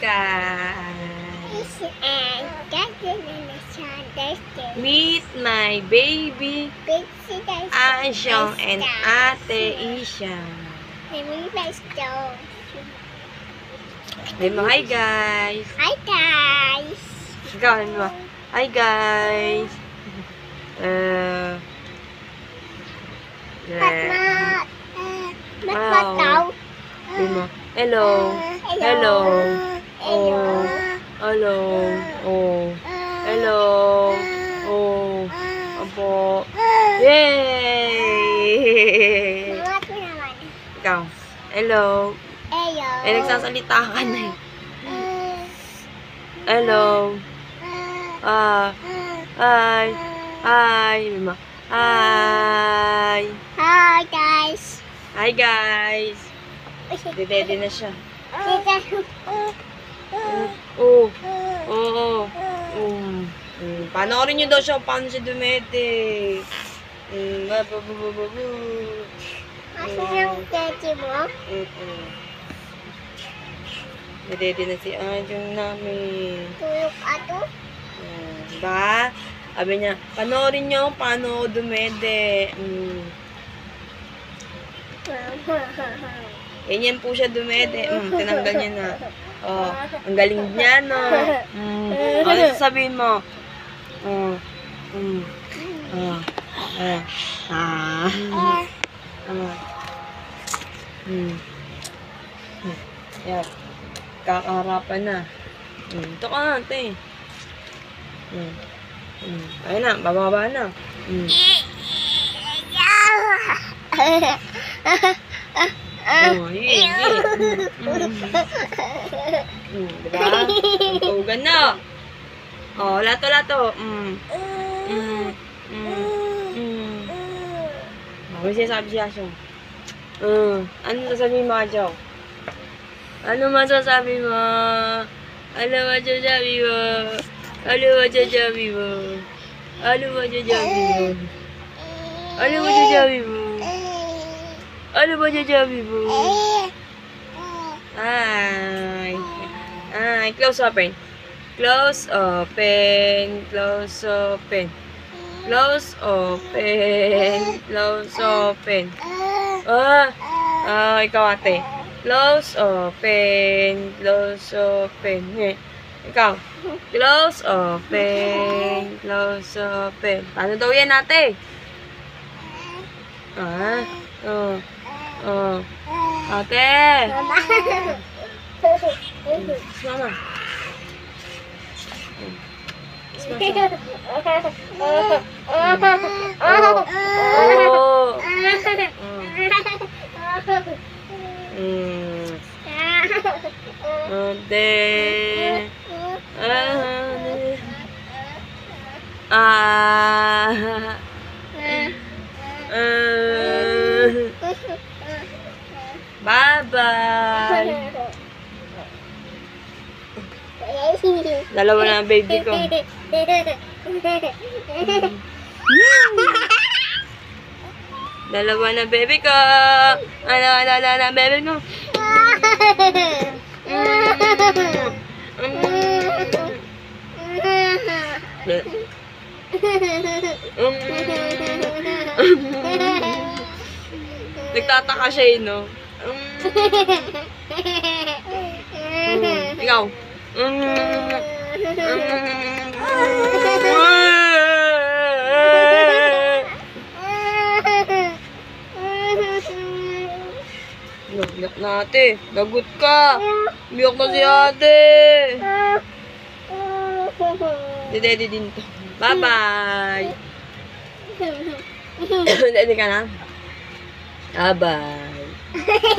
guys. Meet my baby. Anshong and Ate Isha. Sabi mo, hi guys. Hi guys. Ikaw, ano mo? Hi guys. Uh. Matma. Wow. Matmataw. Sabi mo, hello. Hello. Hello. Hello. Oh. Hello. Oh. Opo. Yay! Mga ko naman. Ikaw. Hello. Hello. Eh, nagsasalita ka na eh. Hello. Ah. Hi. Hi. Mo, Hi. Hi guys. Hi guys. Dede na siya. Tita. Oh. Oo. Um. Mm. Panoorin niyo daw siya paano siya dumete. Mm. ba- ba- ba- ba- ba- ba. Yung tete mo? Mm-mm. Nadede na si Anjong namin. Tulog ato? Mm. Diba? Sabi niya, panoorin niyo paano dumede. Mm. Ganyan po siya dumede. Mm, tinanggal niya na. Oh, ang galing niya, no? Mm. Ano sasabihin mo? Oh. Mm. Ah. Ah. Ah. Mm. Mm. Yeah. Kakaharapan na. Mm. Ito ka, ate. Mm. Mm. Ayun na, bababa na. Mm. Oh, yee, yee. Mm. Mm, diba? Tugan na. Oh, lato, lato. Mm. Mm. Mm. Mm. Oh, may sinasabi siya siya. Mm. Ano sasabihin mo, Ajo? Ano masasabi mo? Ano masasabi mo? Ano masasabi mo? Ano masasabi mo? Ano masasabi mo? Ano masasabi mo? Hi. Hi. Close open. Close open. Close open. Close open. Close open. Ah. Ah, ikaw ate. Close open. Close open. Eh. Ikaw. Close open. Close open. Paano daw yan ate? Ah. Oh. Oh. Ate. Mama. Oh. Mm. Ate. Ah. Ah. Bye-bye. Dalawa na ang baby ko. Dalawa na baby ko. Ano, ano, ano, ano, baby ko. Nagtataka siya eh, no? Ikaw. Biyak na ate. Lagot ka. Biyak na si ate. Dede din to. Bye-bye. Dede ka na. Bye-bye.